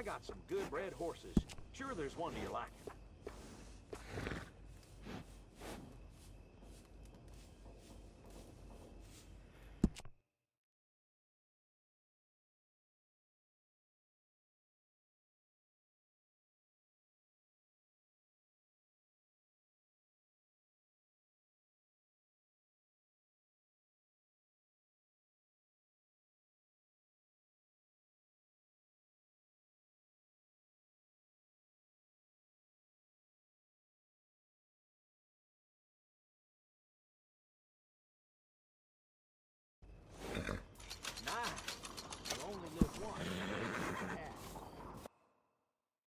I got some good red horses. Sure there's one to your liking.